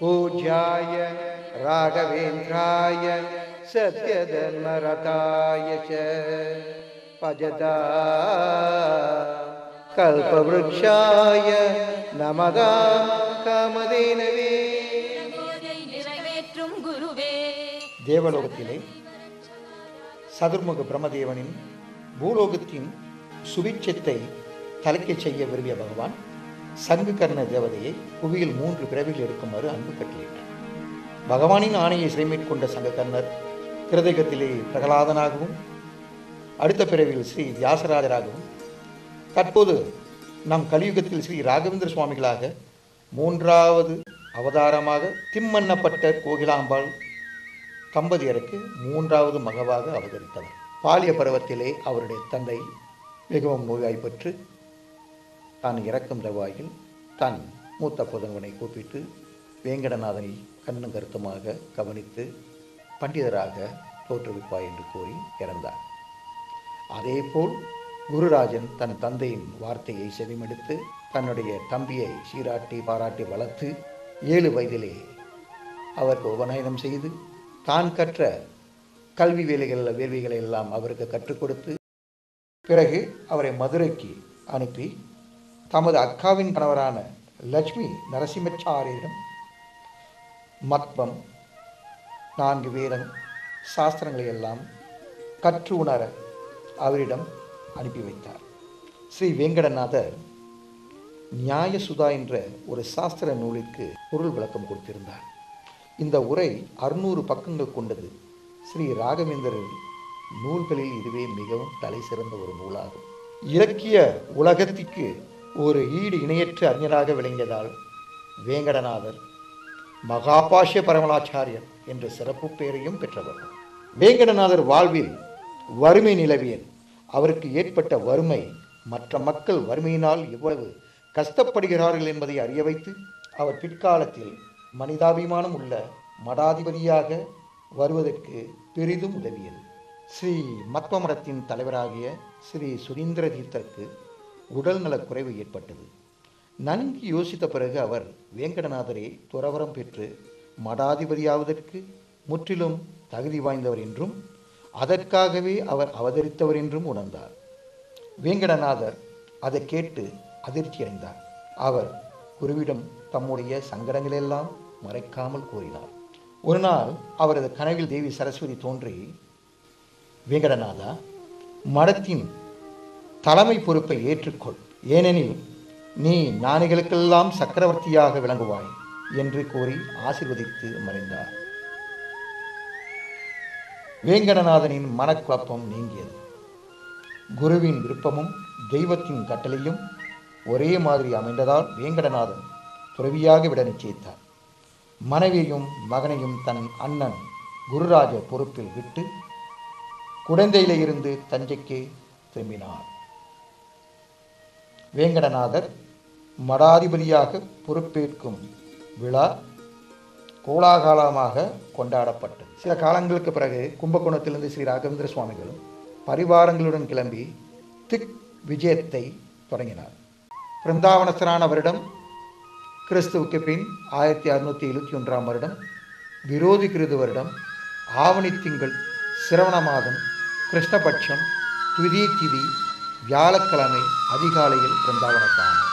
पूज्याय राघवेन्द्राय सत्यधर्मरताय च भजता कल्पवृक्षाय नमदा कामधेनवे போதை நிறைவேற்றும் குருவே தேவலோகத்திலே சதுர்முக பிரம்மதேவனின் பூலோகத்தின் சுபிட்சத்தை தலைக்கச் செய்ய விரும்பிய பகவான் சங்கு கர்ண தேவதையை புவியில் மூன்று பிறவிகள் இருக்குமாறு அன்பு கட்டளையிட்டார். பகவானின் ஆணையை சிறைமேற்கொண்ட சங்ககர்ணர் கிருதகத்திலே பிரகலாதனாகவும் அடுத்த பிறவியில் ஸ்ரீ வியாசராஜராகவும் தற்போது நம் கலியுகத்தில் ஸ்ரீ ராகவேந்திர சுவாமிகளாக மூன்றாவது அவதாரமாக திம்மன்னப்பட்ட கோகிலாம்பாள் தம்பதியருக்கு மூன்றாவது மகவாக அவதரித்தவர். பாலிய பருவத்திலே அவருடைய தந்தை மிகவும் நோய்வாய்ப்பற்று தான் இறக்கும் தவாயில் தன் மூத்த புதல்வனை கூப்பிட்டு வேங்கடநாதனை கண்ணும் கருத்துமாக கவனித்து பண்டிதராக தோற்றுவிப்பாய் என்று கூறி இறந்தார். அதேபோல் குருராஜன் தன் தந்தையின் வார்த்தையை செவிமடுத்து தன்னுடைய தம்பியை சீராட்டி பாராட்டி வளர்த்து ஏழு வயதிலே அவருக்கு உபநயனம் செய்து தான் கற்ற கல்வி வேலைகள் வேள்விகளை எல்லாம் அவருக்கு கற்றுக் கொடுத்து பிறகு அவரை மதுரைக்கு அனுப்பி தமது அக்காவின் கணவரான லட்சுமி நரசிம்மச்சாரியிடம் மத்வம் நான்கு வேதம் சாஸ்திரங்களை எல்லாம் கற்று உணர அவரிடம் அனுப்பி வைத்தார். ஸ்ரீ வேங்கடநாதர் நியாயசுதா என்ற ஒரு சாஸ்திர நூலிற்கு பொருள் விளக்கம் கொடுத்திருந்தார். இந்த உரை அறுநூறு பக்கங்கள் கொண்டது ஸ்ரீ ராகவேந்திரர் நூல்களில் இதுவே மிகவும் தலை சிறந்த ஒரு நூலாகும். இலக்கிய உலகத்திற்கு ஒரு ஈடு இணையற்ற அறிஞராக விளங்கியதால் வேங்கடநாதர் மகாபாஷ்ய பரமலாச்சாரியர் என்ற சிறப்பு பெயரையும் பெற்றவர். வேங்கடநாதர் வாழ்வில் வறுமை நிலவியல் அவருக்கு ஏற்பட்ட வறுமை மற்ற மக்கள் வறுமையினால் எவ்வளவு கஷ்டப்படுகிறார்கள் என்பதை அறிய வைத்து அவர் பிற்காலத்தில் மனிதாபிமானம் உள்ள மடாதிபதியாக வருவதற்கு பெரிதும் உதவியது. ஸ்ரீ மத்வமரத்தின் தலைவராகிய ஸ்ரீ சுரீந்திர தீர்த்தருக்கு உடல்நலக் குறைவு ஏற்பட்டது. நன்கு யோசித்த பிறகு அவர் வேங்கடநாதரை துறவரம் பெற்று மடாதிபதியாவதற்கு முற்றிலும் தகுதி வாய்ந்தவர் என்றும் அதற்காகவே அவர் அவதரித்தவர் என்றும் உணர்ந்தார். வேங்கடநாதர் அதை கேட்டு அதிர்ச்சி அடைந்தார் அவர் குருவிடம் தம்முடைய சங்கடங்களெல்லாம் மறைக்காமல் கூறினார். ஒரு நாள் அவரது கனவில் தேவி சரஸ்வதி தோன்றி வேங்கடநாதா மடத்தின் தலைமை பொறுப்பை ஏற்றுக்கொள். ஏனெனில் நீ ஞானிகளுக்கெல்லாம் சக்கரவர்த்தியாக விளங்குவாய் என்று கூறி ஆசிர்வதித்து மறைந்தார். வேங்கடநாதனின் மனக்குழப்பம் நீங்கியது. குருவின் விருப்பமும் தெய்வத்தின் கட்டளையும் ஒரே மாதிரி அமைந்ததால் வேங்கடநாதன் துறவியாக விட நிச்சயித்தார். மனைவியும் மகனையும் தன் அண்ணன் குருராஜ பொறுப்பில் விட்டு குழந்தையிலிருந்து தஞ்சைக்கு திரும்பினார். வேங்கடநாதர் மடாதிபதியாக பொறுப்பேற்கும் விழா கோலாகலமாக கொண்டாடப்பட்டது. சில காலங்களுக்கு பிறகு கும்பகோணத்திலிருந்து ஸ்ரீ ராகவேந்திர சுவாமிகளும் பரிவாரங்களுடன் கிளம்பி திக் விஜயத்தை தொடங்கினார். பிருந்தாவனஸ்தரான வருடம் கிறிஸ்துவுக்கு பின் ஆயிரத்தி அறுநூற்றி எழுபத்தி ஒன்றாம் வருடம் விரோதி கிருது வருடம் ஆவணி திங்கள் சிரவண மாதம் கிருஷ்ணபட்சம் துதி திதி வியாழக்கிழமை அதிகாலையில் பிருந்தாவனத்தானார்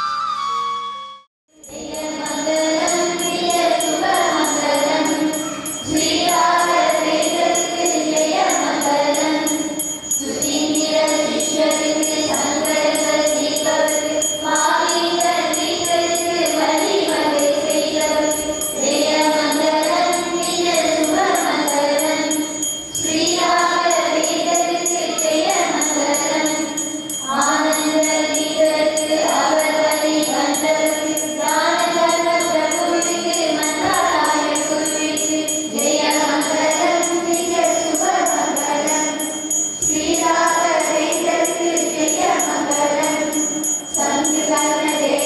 de